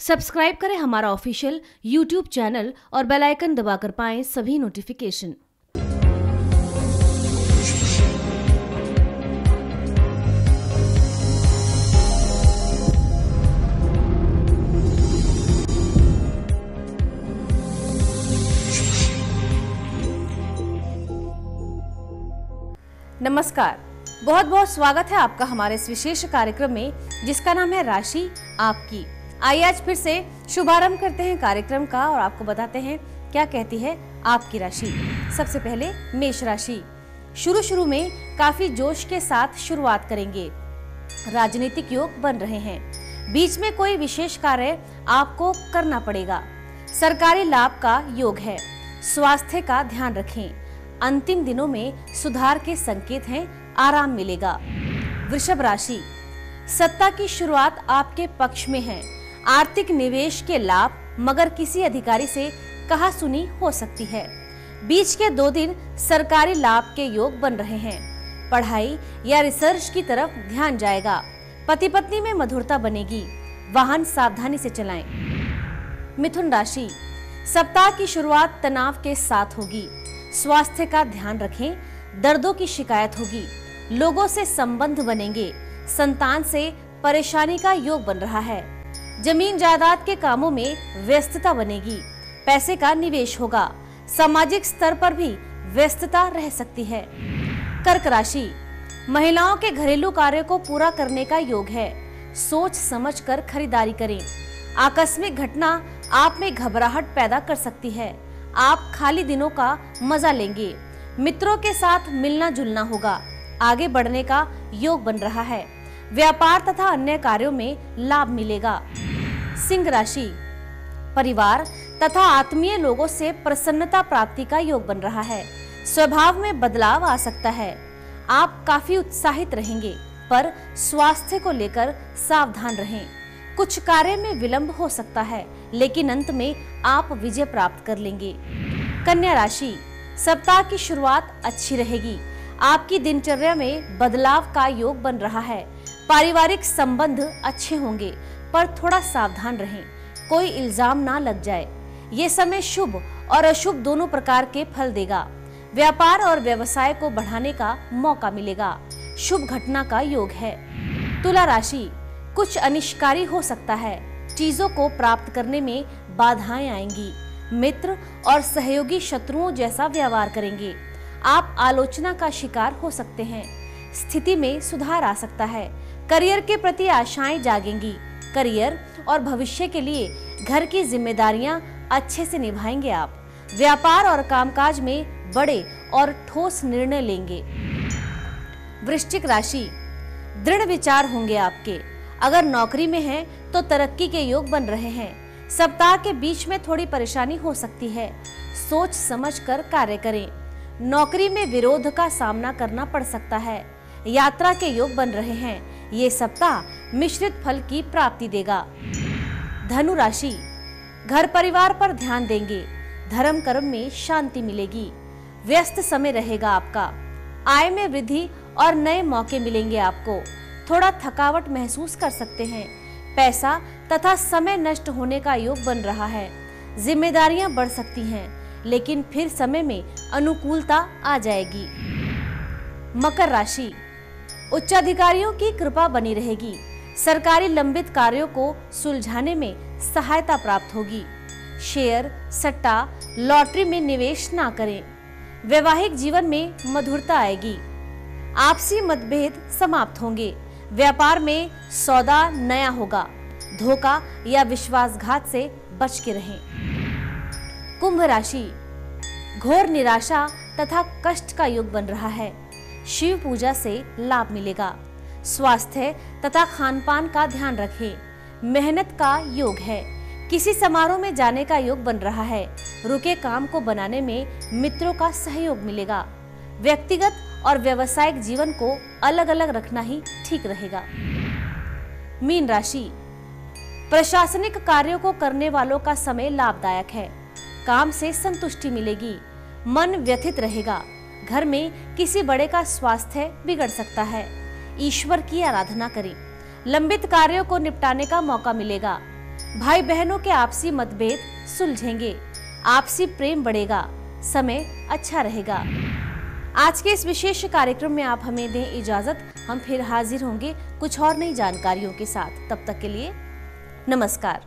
Subscribe करें हमारा official YouTube channel और बेल आइकन दबाकर पाएँ सभी नोटिफिकेशन। नमस्कार। बहुत बहुत स्वागत है आपका हमारे इस विशेष कार्यक्रम में, जिसका नाम है राशि आपकी। आइए आज फिर से शुभारंभ करते हैं कार्यक्रम का और आपको बताते हैं क्या कहती है आपकी राशि। सबसे पहले मेष राशि। शुरू शुरू में काफ़ी जोश के साथ शुरुआत करेंगे। राजनीतिक योग बन रहे हैं। बीच में कोई विशेष कार्य आपको करना पड़ेगा। सरकारी लाभ का योग है। स्वास्थ्य का ध्यान रखें। अंतिम दिनों में सुधार के संकेत हैं, आराम मिलेगा। वृषभ राशि। सत्ता की शुरुआत आपके पक्ष में है। आर्थिक निवेश के लाभ मगर किसी अधिकारी से कहा सुनी हो सकती है। बीच के दो दिन सरकारी लाभ के योग बन रहे हैं। पढ़ाई या रिसर्च की तरफ़ ध्यान जाएगा। पति पत्नी में मधुरता बनेगी। वाहन सावधानी से चलाएँ। मिथुन राशि। सप्ताह की शुरुआत तनाव के साथ होगी। स्वास्थ्य का ध्यान रखें। दर्दों की शिकायत होगी। लोगों से संबंध बनेंगे। संतान से परेशानी का योग बन रहा है। ज़मीन जायदाद के कामों में व्यस्तता बनेगी। पैसे का निवेश होगा। सामाजिक स्तर पर भी व्यस्तता रह सकती है। कर्क राशि। महिलाओं के घरेलू कार्य को पूरा करने का योग है। सोच समझकर खरीदारी करें। आकस्मिक घटना आप में घबराहट पैदा कर सकती है। आप खाली दिनों का मज़ा लेंगे। मित्रों के साथ मिलना जुलना होगा। आगे बढ़ने का योग बन रहा है। व्यापार तथा अन्य कार्यों में लाभ मिलेगा। सिंह राशि। परिवार तथा आत्मीय लोगों से प्रसन्नता प्राप्ति का योग बन रहा है। स्वभाव में बदलाव आ सकता है। आप काफ़ी उत्साहित रहेंगे, पर स्वास्थ्य को लेकर सावधान रहें। कुछ कार्य में विलंब हो सकता है, लेकिन अंत में आप विजय प्राप्त कर लेंगे। कन्या राशि, सप्ताह की शुरुआत अच्छी रहेगी। आपकी दिनचर्या में बदलाव का योग बन रहा है। पारिवारिक संबंध अच्छे होंगे। पर थोड़ा सावधान रहें। कोई इल्ज़ाम ना लग जाए। ये समय शुभ और अशुभ दोनों प्रकार के फल देगा। व्यापार और व्यवसाय को बढ़ाने का मौका मिलेगा। शुभ घटना का योग है। तुला राशि, कुछ अनिष्कारी हो सकता है। चीज़ों को प्राप्त करने में बाधाएँ आएँगी। मित्र और सहयोगी शत्रुओं जैसा व्यवहार करेंगे। आप आलोचना का शिकार हो सकते हैं। स्थिति में सुधार आ सकता है। करियर के प्रति आशाएँ जागेंगी। करियर और भविष्य के लिए घर की जिम्मेदारियाँ अच्छे से निभाएँगे आप। व्यापार और कामकाज में बड़े और ठोस निर्णय लेंगे। वृश्चिक राशि। दृढ़ विचार होंगे आपके। अगर नौकरी में हैं तो तरक्की के योग बन रहे हैं। सप्ताह के बीच में थोड़ी परेशानी हो सकती है। सोच समझ कर कार्य करें। नौकरी में विरोध का सामना करना पड़ सकता है। यात्रा के योग बन रहे हैं। ये सप्ताह मिश्रित फल की प्राप्ति देगा। धनु राशि, घर परिवार पर ध्यान देंगे। धर्म कर्म में शांति मिलेगी। व्यस्त समय रहेगा आपका। आय में वृद्धि और नए मौके मिलेंगे आपको। थोड़ा थकावट महसूस कर सकते हैं। पैसा तथा समय नष्ट होने का योग बन रहा है। जिम्मेदारियाँ बढ़ सकती हैं, लेकिन फिर समय में अनुकूलता आ जाएगी। मकर राशि उच्च अधिकारियों की कृपा बनी रहेगी। सरकारी लंबित कार्यों को सुलझाने में सहायता प्राप्त होगी। शेयर, सट्टा, लॉटरी में निवेश ना करें। वैवाहिक जीवन में मधुरता आएगी। आपसी मतभेद समाप्त होंगे। व्यापार में सौदा नया होगा। धोखा या विश्वासघात से बच के रहें। कुंभ राशि। घोर निराशा तथा कष्ट का युग बन रहा है। शिव पूजा से लाभ मिलेगा। स्वास्थ्य तथा खान पान का ध्यान रखें। मेहनत का योग है। किसी समारोह में जाने का योग बन रहा है। रुके काम को बनाने में मित्रों का सहयोग मिलेगा। व्यक्तिगत और व्यवसायिक जीवन को अलग अलग रखना ही ठीक रहेगा। मीन राशि। प्रशासनिक कार्यों को करने वालों का समय लाभदायक है। काम से संतुष्टि मिलेगी। मन व्यथित रहेगा। घर में किसी बड़े का स्वास्थ्य बिगड़ सकता है। ईश्वर की आराधना करें। लंबित कार्यों को निपटाने का मौका मिलेगा। भाई बहनों के आपसी मतभेद सुलझेंगे। आपसी प्रेम बढ़ेगा। समय अच्छा रहेगा। आज के इस विशेष कार्यक्रम में आप हमें दें इजाज़त। हम फिर हाजिर होंगे कुछ और नई जानकारियों के साथ। तब तक के लिए नमस्कार।